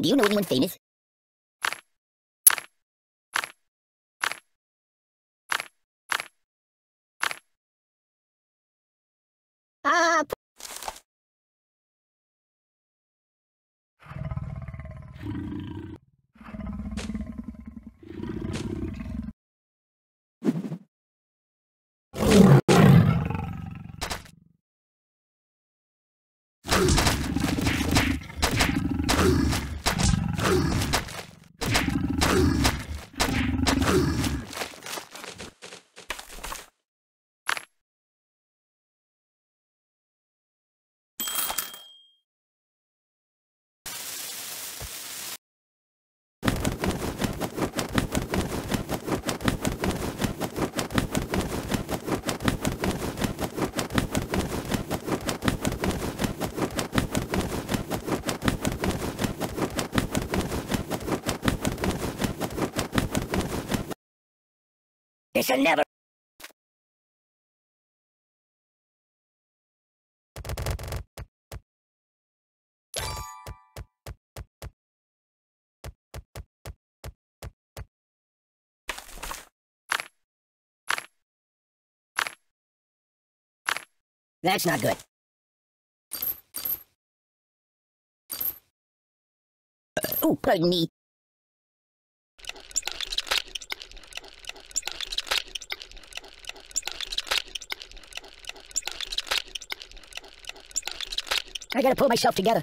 Do you know anyone famous? Ah, This'll never. That's not good. oh, pardon me. I gotta pull myself together.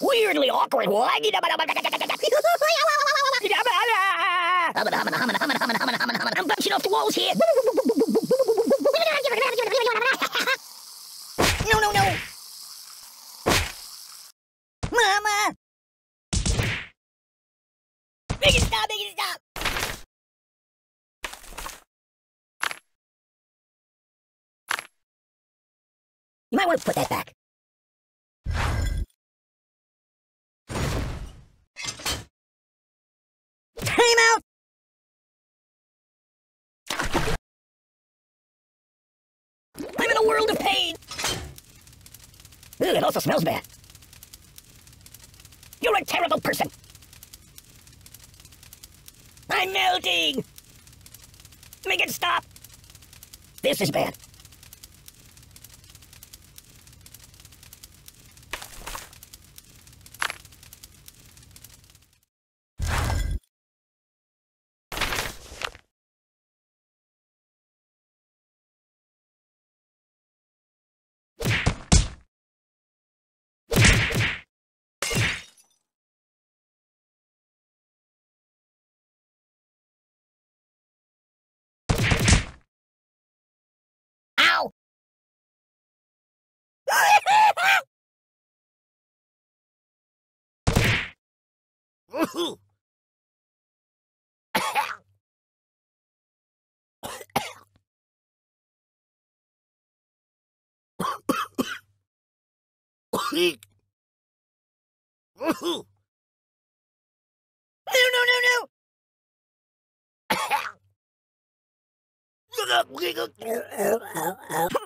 Weirdly awkward. I'm bouncing off the walls here. No, no, no. Mama. Make it stop, make it stop. You might want to put that back. Time out! I'm in a world of pain! Ooh, it also smells bad. You're a terrible person! I'm melting! Make it stop! This is bad. Ow! No, no, no, no!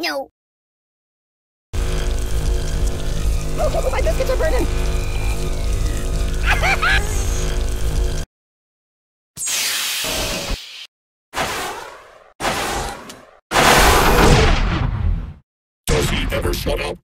No. Oh, my biscuits are burning. Does he ever shut up?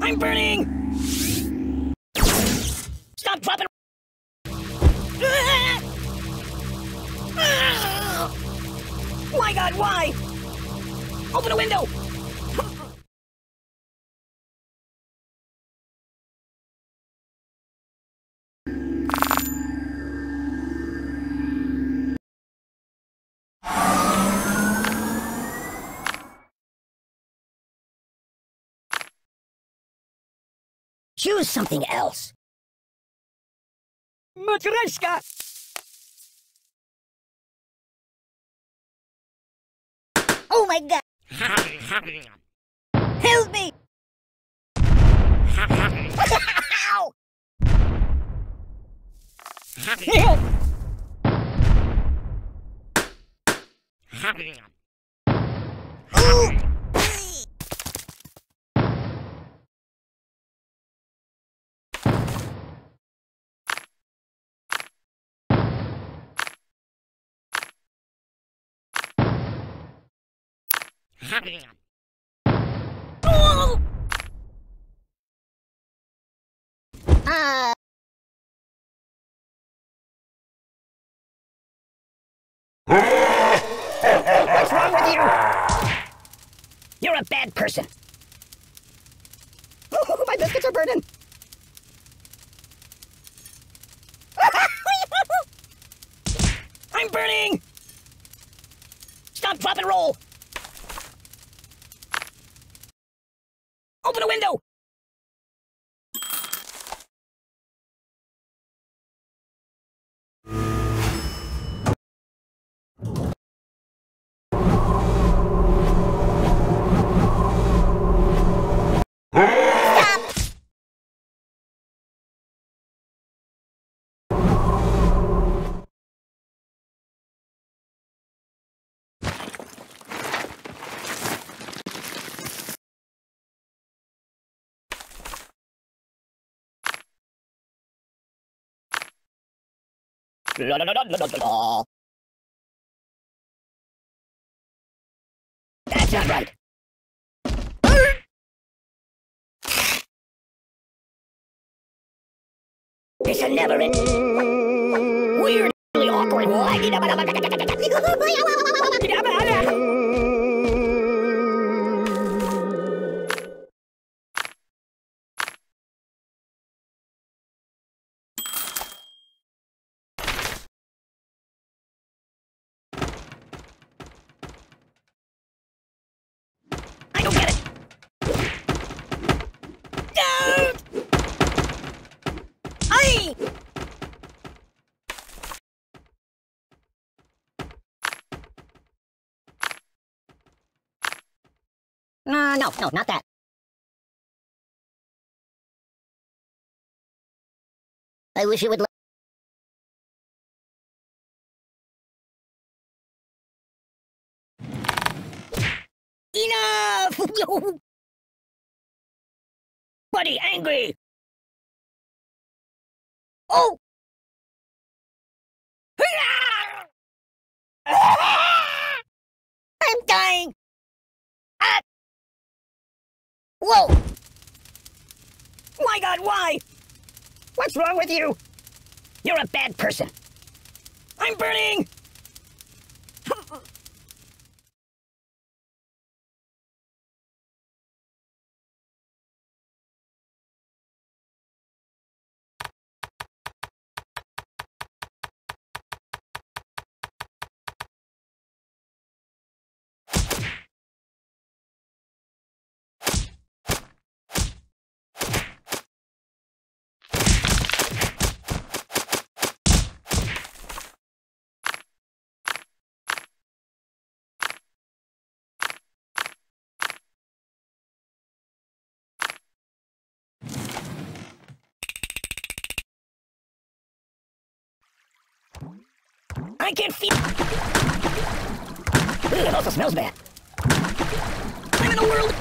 I'm burning! Stop dropping! Ah! Ah! My god, why? Open a window! Choose something else. Matryoshka! Oh my god! Help me! Ow! Oh! What's wrong with you? You're a bad person. Oh, my biscuits are burning. I'm burning! Stop, drop, and roll! Open a window! That's not right. This'll never end. Weirdly awkward. Uh, no, no, not that. I wish you would... Enough! Buddy, angry! Oh! I'm dying! Ah! Whoa! My god, why? What's wrong with you? You're a bad person. I'm burning! I can feel. Ugh, it also smells bad. I'm in a world